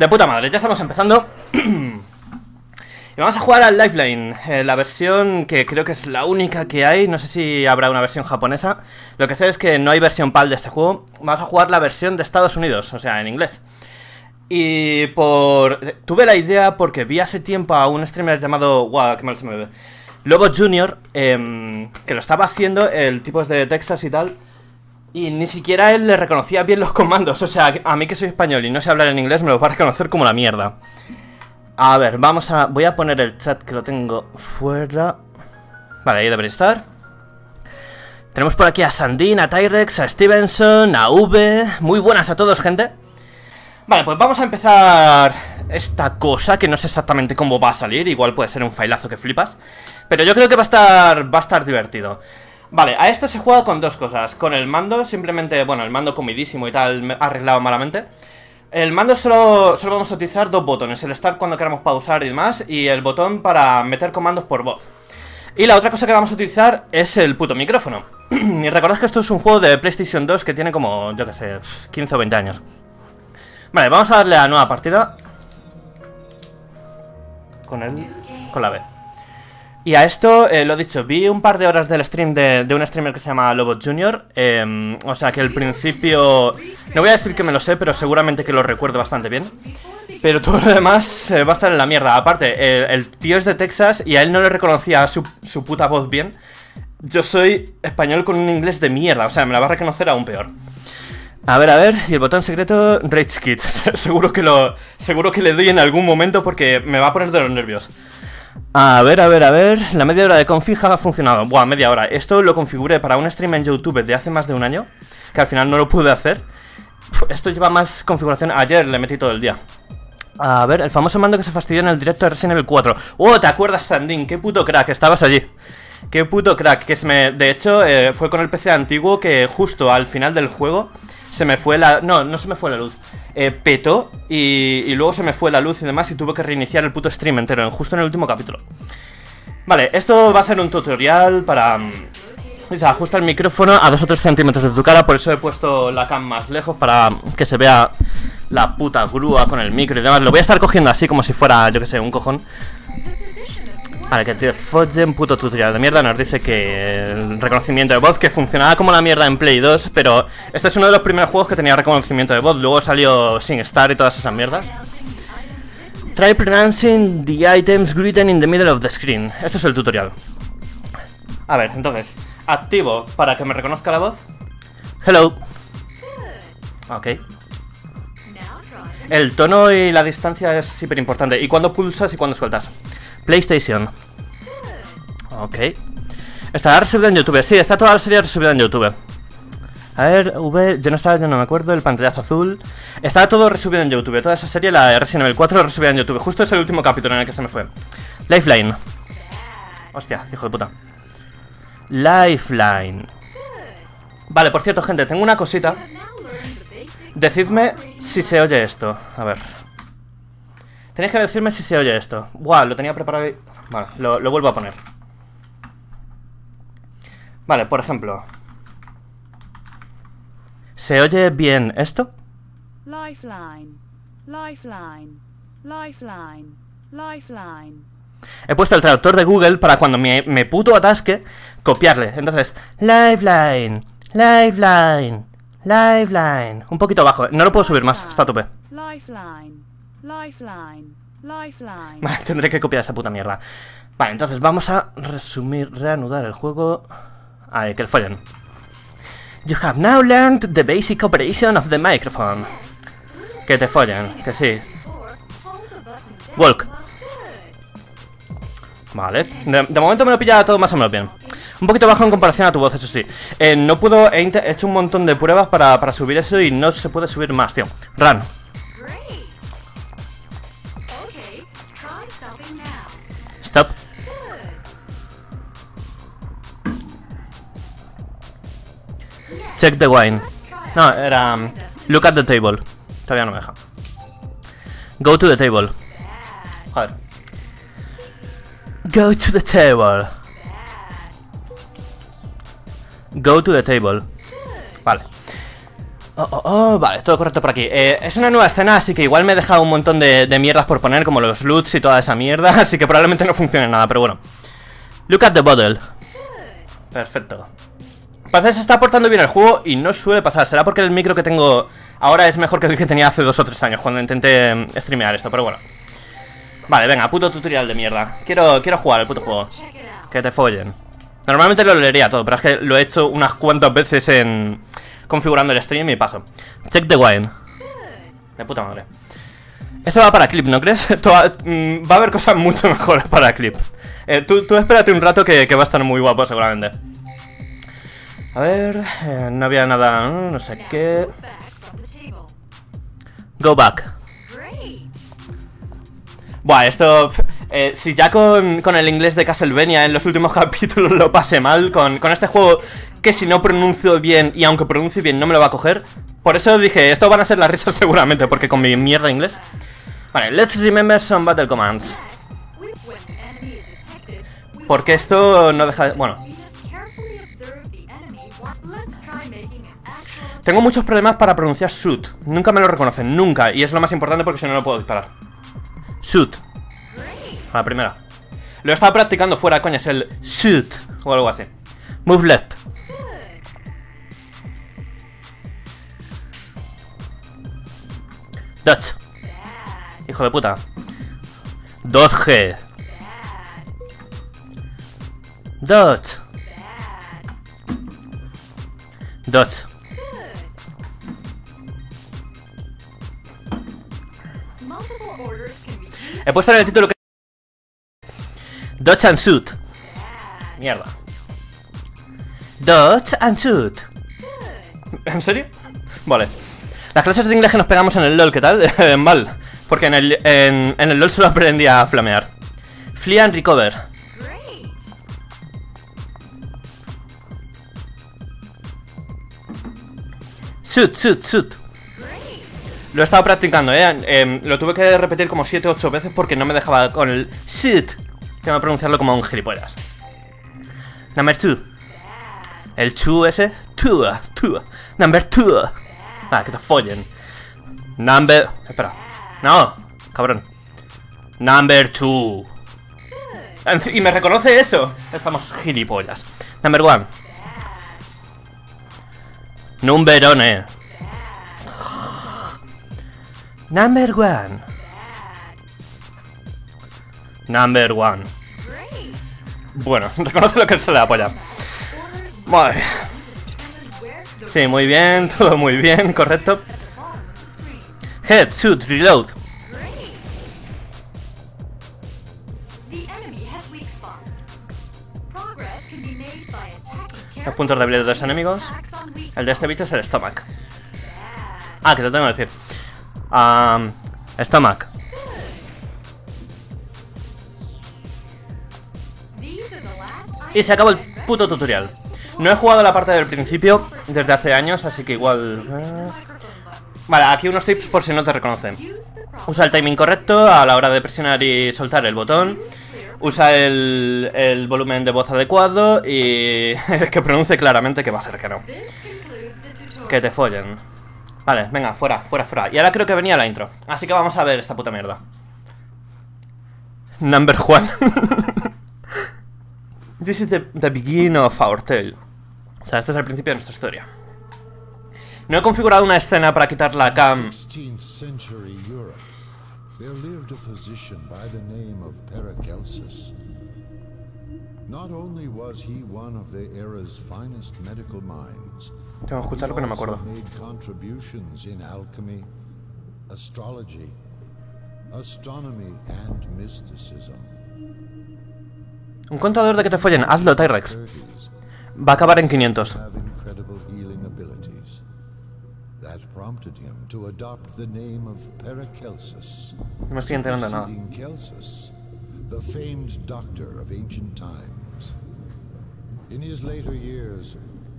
De puta madre, ya estamos empezando. y vamos a jugar al Lifeline, eh, la versión que creo que es la única que hay. No sé si habrá una versión japonesa. Lo que sé es que no hay versión PAL de este juego. Vamos a jugar la versión de Estados Unidos, o sea, en inglés. Y por... Tuve la idea porque vi hace tiempo a un streamer llamado... Guau, qué mal se me ve. Lobo Junior, em, que lo estaba haciendo, el tipo es de Texas y tal. Y ni siquiera él le reconocía bien los comandos. O sea, a mí que soy español y no sé hablar en inglés, me lo va a reconocer como la mierda. A ver, vamos a... Voy a poner el chat que lo tengo fuera. Vale, ahí debería estar. Tenemos por aquí a Sandin, a Tyrex, a Stevenson, a V. Muy buenas a todos, gente. Vale, pues vamos a empezar esta cosa, que no sé exactamente cómo va a salir. Igual puede ser un failazo que flipas. Pero yo creo que va a estar, va a estar divertido. Vale, a esto se juega con dos cosas. Con el mando, simplemente, bueno, el mando comidísimo y tal, arreglado malamente. El mando solo, solo vamos a utilizar dos botones, el start cuando queramos pausar y demás, y el botón para meter comandos por voz. Y la otra cosa que vamos a utilizar es el puto micrófono. y recordad que esto es un juego de PlayStation 2 que tiene como, yo que sé, 15 o 20 años. Vale, vamos a darle a nueva partida. Con el... con la B. Y a esto, eh, lo dicho, vi un par de horas del stream de, un streamer que se llama Lobot Junior. Em, o sea que el principio. No voy a decir que me lo sé, pero seguramente que lo recuerdo bastante bien. Pero todo lo demás eh, va a estar en la mierda. Aparte, el, tío es de Texas y a él no le reconocía su, su puta voz bien. Yo soy español con un inglés de mierda, o sea, me la va a reconocer aún peor. A ver, a ver, y el botón secreto, Rage Kit. seguro que lo. Seguro que le doy en algún momento porque me va a poner de los nervios. A ver, a ver, a ver. La media hora de config ha funcionado. Buah, media hora. Esto lo configuré para un stream en YouTube de hace más de un año. Que al final no lo pude hacer. esto lleva más configuración. Ayer le metí todo el día. A ver, el famoso mando que se fastidió en el directo de Resident Evil 4. ¡Oh, te acuerdas, Sandin! ¡Qué puto crack! Estabas allí. ¡Qué puto crack! Que se me... De hecho, eh, fue con el PC antiguo que justo al final del juego se me fue la... No, no se me fue la luz. Eh, petó y, luego se me fue la luz y demás y tuve que reiniciar el puto stream entero, justo en el último capítulo. Vale, esto va a ser un tutorial para... Mm, o sea, ajusta el micrófono a 2 o 3 centímetros de tu cara, por eso he puesto la cam más lejos para que se vea la puta grúa con el micro y demás. Lo voy a estar cogiendo así como si fuera, yo que sé, un cojón. Vale, que te un puto tutorial de mierda nos dice que el reconocimiento de voz que funcionaba como la mierda en Play 2, pero este es uno de los primeros juegos que tenía reconocimiento de voz, luego salió Sin Star y todas esas mierdas. Try pronouncing the items written in the middle of the screen. Esto es el tutorial. A ver, entonces, activo para que me reconozca la voz. Hello. Ok. El tono y la distancia es súper importante. Y cuando pulsas y cuando sueltas. PlayStation. Ok. ¿Estará resubida en YouTube? Sí, está toda la serie resubida en YouTube. A ver, V, yo no estaba, yo no me acuerdo, el pantallazo azul. Está todo resubido en YouTube. Toda esa serie, la Resident Evil 4, resubida en YouTube. Justo es el último capítulo en el que se me fue. Lifeline. Hostia, hijo de puta. Lifeline. Vale, por cierto, gente, tengo una cosita. Decidme si se oye esto. A ver. Tenéis que decirme si se oye esto. Buah, lo tenía preparado y... Vale, lo, vuelvo a poner. Vale, por ejemplo. ¿Se oye bien esto? Lifeline. Lifeline. Lifeline. Lifeline. He puesto el traductor de Google para cuando me, me puto atasque, copiarle. Entonces, Lifeline. Lifeline. Lifeline. Un poquito abajo. No lo puedo subir más. Está a tope. Lifeline. Lifeline. Lifeline. Vale, tendré que copiar esa puta mierda. Vale, entonces vamos a resumir, reanudar el juego. Ay, que el follen. You have now learned the basic operation of the microphone. Que te follen, que sí. Walk. Vale, de, momento me lo pilla todo más o menos bien. Un poquito bajo en comparación a tu voz, eso sí. Eh, no puedo, he, hecho un montón de pruebas para subir eso y no se puede subir más, tío. Run. Stop. Check the wine. No, era... Um, look at the table. Todavía no me deja. Go to the table. Joder. Go to the table. Go to the table. Oh, oh, oh, vale, todo correcto por aquí. Eh, es una nueva escena, así que igual me he dejado un montón de, de mierdas por poner, como los loots y toda esa mierda, así que probablemente no funcione nada, pero bueno. Look at the bottle. Perfecto. Parece que se está portando bien el juego y no suele pasar. Será porque el micro que tengo ahora es mejor que el que tenía hace dos o tres años, cuando intenté mm, streamear esto, pero bueno. Vale, venga, puto tutorial de mierda. Quiero, quiero jugar el puto juego. Que te follen. Normalmente lo leería todo, pero es que lo he hecho unas cuantas veces en configurando el stream y paso. Check the wine. De puta madre. Esto va para clip, ¿no crees? va, mm, va, a haber cosas mucho mejores para clip. Eh, tú, tú, espérate un rato que, que, va a estar muy guapo seguramente. A ver, eh, no había nada, no sé qué. Go back. Buah, esto... Eh, si ya con, con, el inglés de Castlevania en los últimos capítulos lo pasé mal, con, con este juego que si no pronuncio bien y aunque pronuncie bien no me lo va a coger. Por eso dije, esto van a ser las risas seguramente, porque con mi mierda inglés. Vale, let's remember some battle commands. Porque esto no deja de... Bueno. Tengo muchos problemas para pronunciar shoot. Nunca me lo reconocen, nunca. Y es lo más importante porque si no, no puedo disparar. Shoot. A la primera. Lo he estado practicando fuera, coña, es el shoot o algo así. Move left. Dutch. Hijo de puta. 2G. Dutch. Dutch. He puesto en el título que... Dodge and Shoot. Mierda. Dodge and Shoot. ¿En serio? Vale. Las clases de inglés que nos pegamos en el LOL, ¿qué tal? Mal. Porque en el, en, en el LOL solo aprendí a flamear. Flee and recover. Shoot, shoot, shoot. Lo he estado practicando, ¿eh? eh lo tuve que repetir como 7 o 8 veces porque no me dejaba con el shoot. Que pronunciarlo como un gilipollas. Number 2. El chu ese. Two, two. Number 2. Ah, que te follen. Number... Espera. No, cabrón. Number 2. Y me reconoce eso. Estamos gilipollas. Number 1. Numberone. Number 1. Number 1. Bueno, reconoce lo que se le apoya. Vale. Sí, muy bien, todo muy bien, correcto. Head, shoot, reload. Los puntos de habilidad de los enemigos. El de este bicho es el stomach. Ah, que te tengo que decir. Um, stomach. Y se acabó el puto tutorial. No he jugado la parte del principio desde hace años, así que igual... Eh. Vale, aquí unos tips por si no te reconocen. Usa el timing correcto a la hora de presionar y soltar el botón. Usa el, el volumen de voz adecuado y que pronuncie claramente que va a ser que no. Que te follen. Vale, venga, fuera, fuera, fuera. Y ahora creo que venía la intro. Así que vamos a ver esta puta mierda. Number one. This is the, the beginning of our tale. O sea, este es el principio de nuestra historia. No he configurado una escena para quitar la cam. There lived a physician by the name of Paracelsus. Not only was he one of the era's finest medical minds, Tengo que escucharlo, pero no me acuerdo. made contributions in alchemy, astrology, astronomy and mysticism. Un contador de que te follen, hazlo, Tyrex. Va a acabar en 500. No me estoy enterando de nada. The famed doctor of ancient times. In his later years,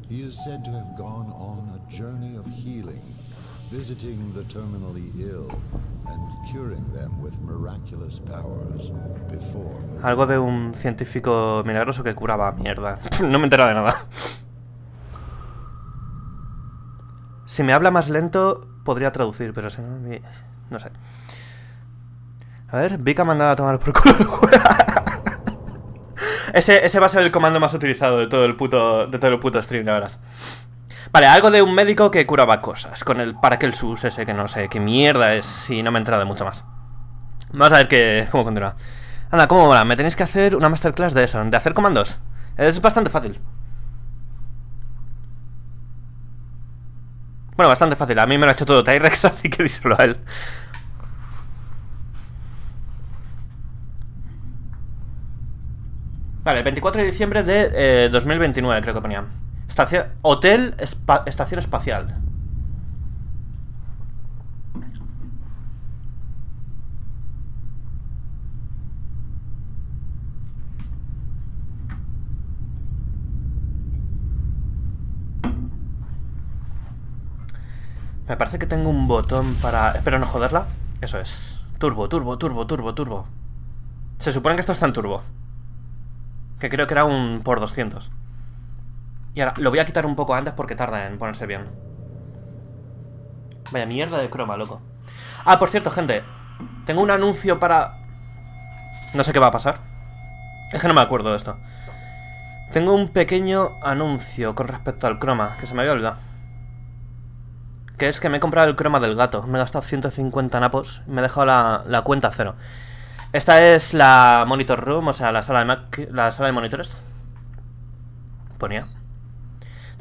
he is said to have gone on a journey of healing, visiting the terminally ill and curing them with miraculous powers before. Algo de un científico milagroso que curaba mierda. no me entero de nada. Si me habla más lento, podría traducir, pero si no, no sé. A ver, Vika mandado a tomar por el juego. ese, ese va a ser el comando más utilizado de todo el puto, de todo el puto stream, de verdad. Vale, algo de un médico que curaba cosas, con el Paracelsus ese que no sé qué mierda es y no me he enterado de mucho más. Vamos a ver qué, cómo continúa. Anda, ¿cómo mola? Me tenéis que hacer una masterclass de eso, de hacer comandos. Es bastante fácil. Bueno, bastante fácil. A mí me lo ha hecho todo Tyrex, así que díselo a él. Vale, 24 de diciembre de eh, 2029 creo que ponía. Estación, Hotel Estación Espacial. Me parece que tengo un botón para... Espero no joderla. Eso es. Turbo, turbo, turbo, turbo, turbo. Se supone que esto está en turbo. Que creo que era un por 200. Y ahora, lo voy a quitar un poco antes porque tarda en ponerse bien. Vaya mierda de croma, loco. Ah, por cierto, gente. Tengo un anuncio para... No sé qué va a pasar. Es que no me acuerdo de esto. Tengo un pequeño anuncio con respecto al croma, que se me había olvidado. Que es que me he comprado el croma del gato. Me he gastado 150 napos. Me he dejado la, la cuenta cero. Esta es la monitor room, o sea, la sala de la sala de monitores. Ponía.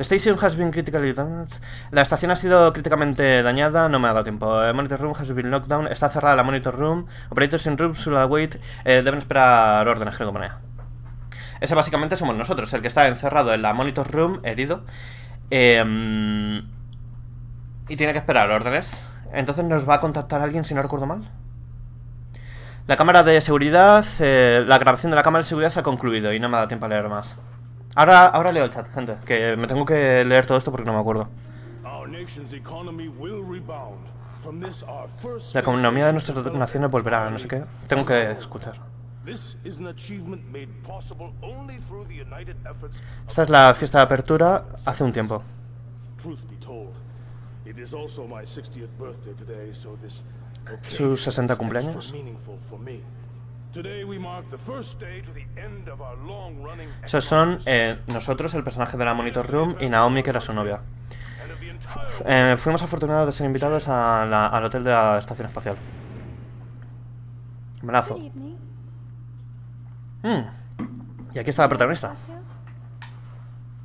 Station has been critically damaged. La estación ha sido críticamente dañada, no me ha dado tiempo. Monitor room has been locked down. Está cerrada la monitor room. Operators in room should await. Eh, deben esperar órdenes, creo que ponía. Ese básicamente somos nosotros, el que está encerrado en la monitor room, herido. Eh, y tiene que esperar órdenes. Entonces nos va a contactar alguien si no recuerdo mal. La cámara de seguridad, eh, la grabación de la cámara de seguridad ha concluido y no me ha dado tiempo a leer más. Ahora, ahora leo el chat, gente, que me tengo que leer todo esto porque no me acuerdo. La economía de station nuestras naciones volverá, no sé qué. Tengo que escuchar. Esta es la fiesta de apertura hace un tiempo. truth be told. It is also my 60th birthday today, so this Sus occasion 60 is cumpleaños. Esos son eh, nosotros, el personaje de la Monitor Room, y Naomi, que era su novia. Eh, fuimos afortunados de ser invitados a la- al hotel de la estación espacial. Brazo. Mm. Y aquí está la protagonista,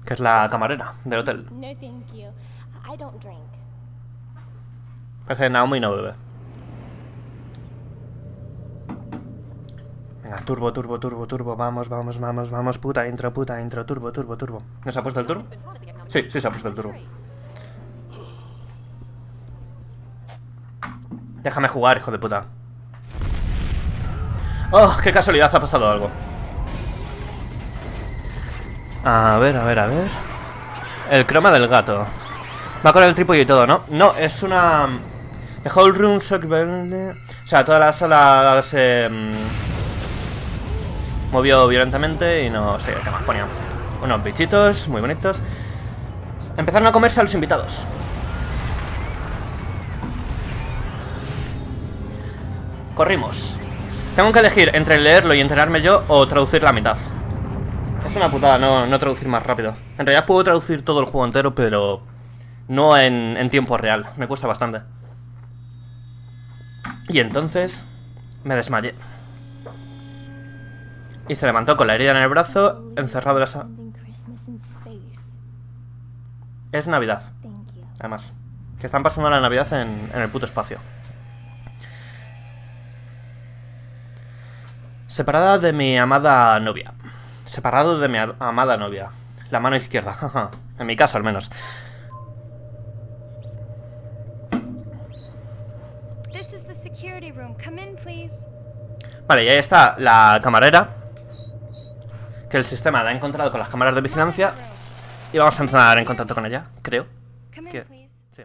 que es la camarera del hotel. No, thank you. I don't drink. Parece que Naomi no bebe. Turbo, turbo, turbo, turbo, vamos, vamos, vamos, vamos, puta intro, puta intro, turbo, turbo, turbo. ¿No se ha puesto el turbo? Sí, sí se ha puesto el turbo. Déjame jugar, hijo de puta. Oh, qué casualidad, ha pasado algo. A ver, a ver, a ver. El croma del gato. Va con el trípode y todo, ¿no? No, es una... The whole room. O sea, toda la sala se... movió violentamente y no sé qué más ponía. Unos bichitos muy bonitos. Empezaron a comerse a los invitados. Corrimos. Tengo que elegir entre leerlo y enterarme yo o traducir la mitad. Es una putada no, no traducir más rápido. En realidad puedo traducir todo el juego entero, pero no en, en tiempo real. Me cuesta bastante. Y entonces me desmayé. Y se levantó con la herida en el brazo, encerrado en la. Es Navidad, además. Que están pasando la Navidad en, en el puto espacio. Separada de mi amada novia. Separado de mi amada novia. La mano izquierda, jaja. En mi caso, al menos. Vale, y ahí está la camarera que el sistema la ha encontrado con las cámaras de vigilancia y vamos a entrar en contacto con ella, creo. Que... Sí.